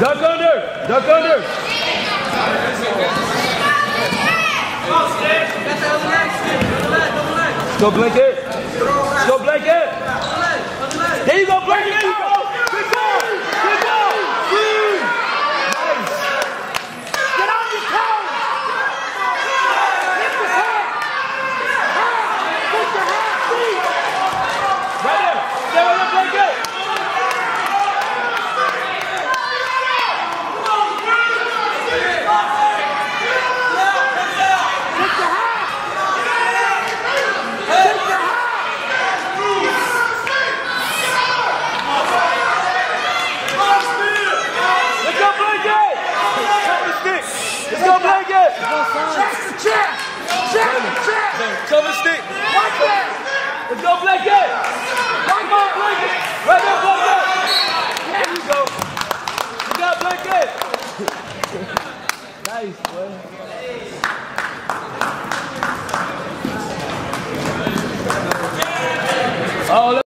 Duck under. Duck under. Go blanket. Go blanket. Let's go, blanket. Check the check! Check the the stick. Watch that! Let's go, blanket. Come on, blanket. Right there, blanket. There you go. You got blanket. nice, boy. Oh,